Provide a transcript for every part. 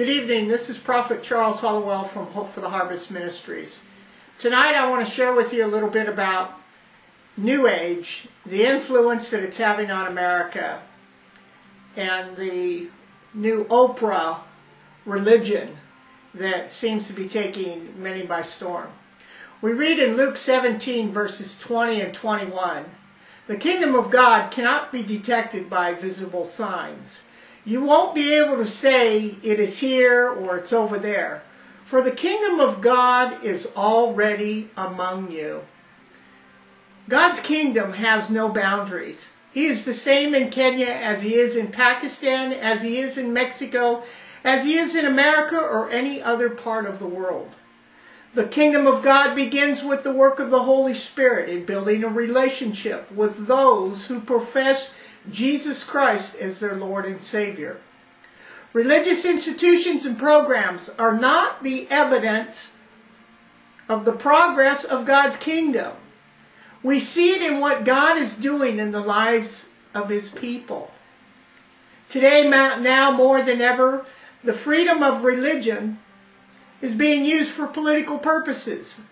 Good evening. This is Prophet Charles Hollowell from Hope for the Harvest Ministries. Tonight I want to share with you a little bit about New Age, the influence that it's having on America, and the new Oprah religion that seems to be taking many by storm. We read in Luke 17 verses 20 and 21, The kingdom of God cannot be detected by visible signs you won't be able to say it is here or it's over there. For the kingdom of God is already among you. God's kingdom has no boundaries. He is the same in Kenya as he is in Pakistan, as he is in Mexico, as he is in America or any other part of the world. The kingdom of God begins with the work of the Holy Spirit in building a relationship with those who profess Jesus Christ as their Lord and Savior. Religious institutions and programs are not the evidence of the progress of God's kingdom. We see it in what God is doing in the lives of His people. Today, now more than ever, the freedom of religion is being used for political purposes.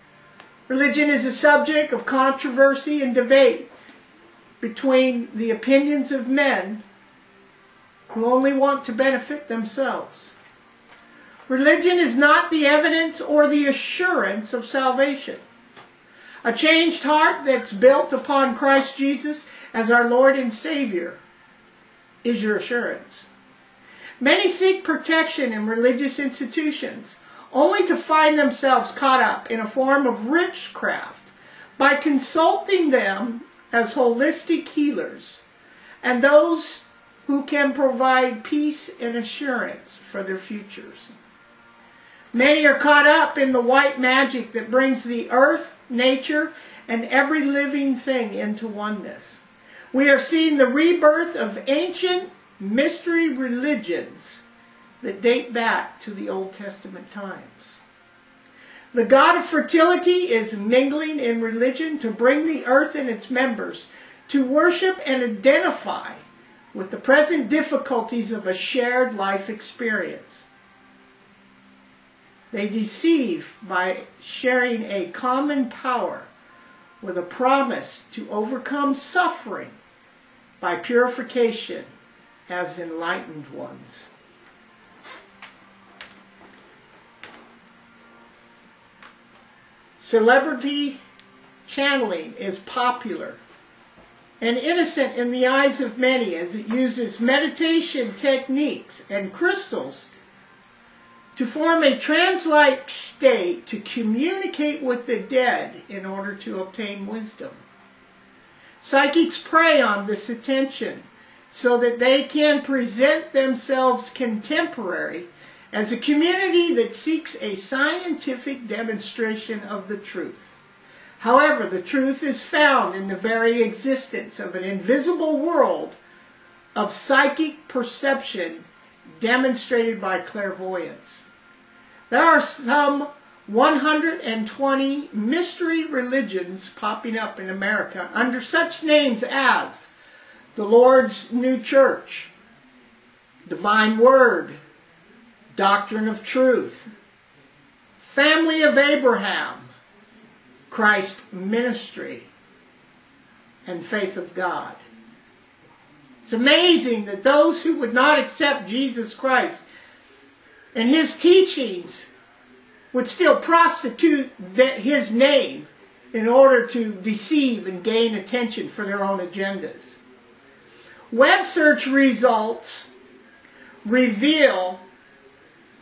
Religion is a subject of controversy and debate between the opinions of men who only want to benefit themselves. Religion is not the evidence or the assurance of salvation. A changed heart that's built upon Christ Jesus as our Lord and Savior is your assurance. Many seek protection in religious institutions only to find themselves caught up in a form of witchcraft by consulting them as holistic healers and those who can provide peace and assurance for their futures. Many are caught up in the white magic that brings the earth, nature, and every living thing into oneness. We are seeing the rebirth of ancient mystery religions that date back to the Old Testament times. The god of fertility is mingling in religion to bring the earth and its members to worship and identify with the present difficulties of a shared life experience. They deceive by sharing a common power with a promise to overcome suffering by purification as enlightened ones. Celebrity channeling is popular and innocent in the eyes of many as it uses meditation techniques and crystals to form a trance-like state to communicate with the dead in order to obtain wisdom. Psychics prey on this attention so that they can present themselves contemporary as a community that seeks a scientific demonstration of the truth. However, the truth is found in the very existence of an invisible world of psychic perception demonstrated by clairvoyance. There are some 120 mystery religions popping up in America under such names as the Lord's New Church, Divine Word, Doctrine of Truth, Family of Abraham, Christ Ministry, and Faith of God. It's amazing that those who would not accept Jesus Christ and his teachings would still prostitute his name in order to deceive and gain attention for their own agendas. Web search results reveal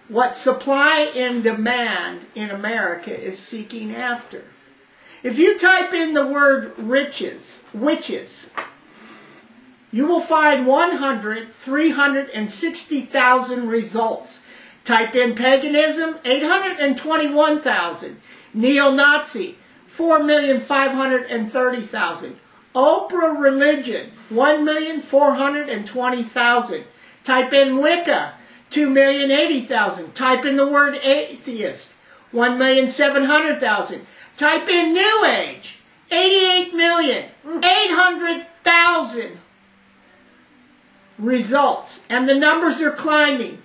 what supply and demand in America is seeking after. If you type in the word riches, witches, you will find 100, 360,000 results. Type in paganism, 821,000. Neo-Nazi, 4,530,000. Oprah religion, 1,420,000. Type in Wicca, 2,080,000. Type in the word atheist, 1,700,000. Type in New Age, 88,800,000 results. And the numbers are climbing.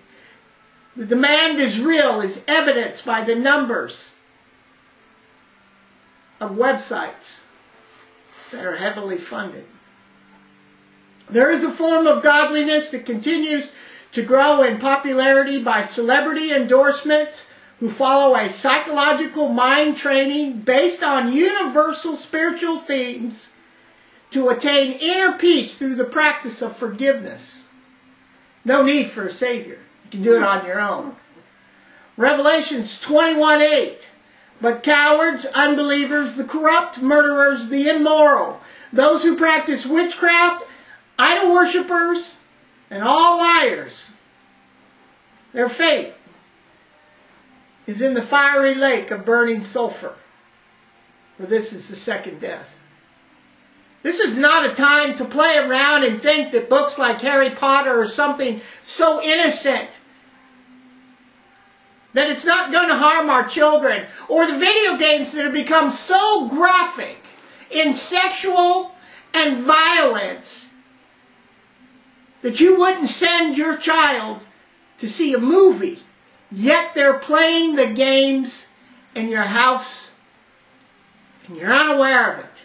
The demand is real, is evidenced by the numbers of websites that are heavily funded. There is a form of godliness that continues to grow in popularity by celebrity endorsements who follow a psychological mind training based on universal spiritual themes to attain inner peace through the practice of forgiveness. No need for a Savior. You can do it on your own. Revelations 21 8. But cowards, unbelievers, the corrupt, murderers, the immoral, those who practice witchcraft, idol worshippers, and all liars, their fate is in the fiery lake of burning sulfur, for this is the second death. This is not a time to play around and think that books like Harry Potter or something so innocent that it's not going to harm our children, or the video games that have become so graphic in sexual and violence that you wouldn't send your child to see a movie, yet they're playing the games in your house and you're unaware of it.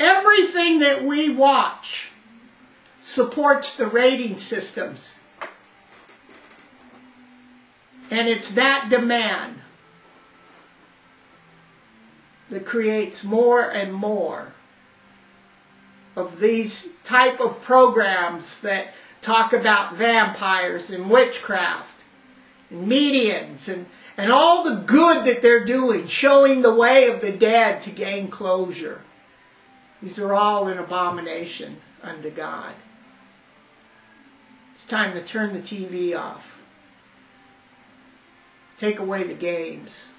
Everything that we watch supports the rating systems. And it's that demand that creates more and more of these type of programs that talk about vampires and witchcraft and mediums and, and all the good that they're doing, showing the way of the dead to gain closure. These are all an abomination unto God. It's time to turn the TV off. Take away the games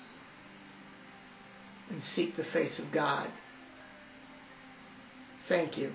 and seek the face of God. Thank you.